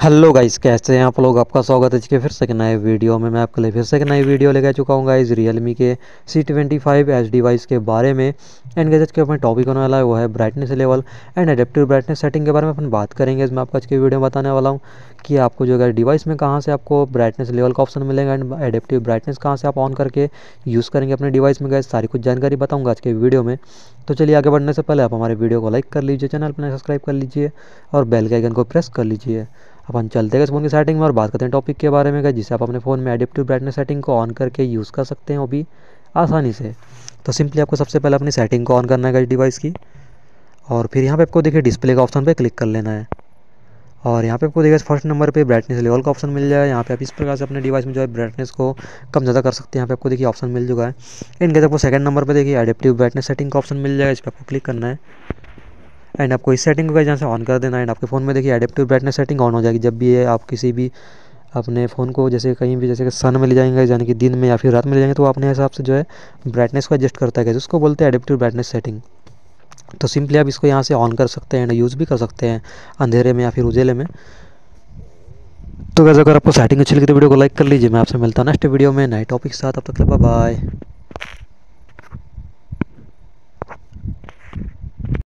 Hello guys, कैसे हैं आप लोग? आपका स्वागत है इसके फिर से एक नए वीडियो में। मैं आपके लिए फिर से एक नई वीडियो लेकर चुका हूँ गाइस रियलमी के C twenty five H device के बारे में। एंड गैस के अपने टॉपिक होने वाला है, वो है brightness level and adaptive brightness setting के बारे में अपन बात करेंगे। इसमें आपको आज की वीडियो में बताने वाला हूँ कि आपको जो है डिवाइस में कहाँ से आपको ब्राइटनेस लेवल का ऑप्शन मिलेगा एंड एडेप्टिव ब्राइटनेस कहाँ से आप ऑन करके यूज़ करेंगे अपने डिवाइस में। गए सारी कुछ जानकारी बताऊँगा आज के वीडियो में। तो चलिए आगे बढ़ने से पहले आप हमारे वीडियो को लाइक कर लीजिए, चैनल पर सब्सक्राइब कर लीजिए और बेल के आइकन को प्रेस कर लीजिए। अपन चलते हैं फ़ोन की सेटिंग में और बात करते हैं टॉपिक के बारे में जिसे आप अपने फ़ोन में एडिप्टिव ब्राइटनेस सेटिंग को ऑन करके यूज़ कर सकते हैं वो भी आसानी से। तो सिंपली आपको सबसे पहले अपनी सेटिंग को ऑन करना है इस डिवाइस की। और फिर यहाँ पे आपको देखिए डिस्प्ले का ऑप्शन पे क्लिक कर लेना है। और यहाँ पे आपको देखिए फ़र्स्ट नंबर पे ब्राइटनेस लेवल का ऑप्शन मिल जाए यहाँ पे आप इस प्रकार से अपने डिवाइस में जो है ब्राइटनेस को कम ज़्यादा कर सकते हैं। यहाँ पे आपको देखिए ऑप्शन मिल चुका है। इनके आपको सेकंड नंबर पे देखिए एडेप्टिव ब्राइटनेस सेटिंग का ऑप्शन मिल जाएगा। इस पर आपको क्लिक करना है। एंड आपको इस सेटिंग को जहाँ से ऑन कर देना एंड आपके फ़ोन में देखिए एडेप्टिव ब्राइटनेस सेटिंग ऑन हो जाएगी। जब भी ये आप किसी भी अपने फ़ोन को जैसे कहीं भी, जैसे सन में ले जाएँगे, यानी कि दिन में या फिर रात में ले जाएँगे तो अपने हिसाब से जो है ब्राइटनेस को एडजस्ट करता है उसको बोलते हैं एडेप्टिव ब्राइटनेस सेटिंग तो सिंपली आप इसको यहाँ से ऑन कर सकते हैं एंड यूज़ भी कर सकते हैं अंधेरे में या फिर उजेले में। तो वैसे अगर आपको सेटिंग अच्छी लगी तो वीडियो को लाइक कर लीजिए। मैं आपसे मिलता हूँ नेक्स्ट वीडियो में। नए टॉपिक के साथ। अब तक बाय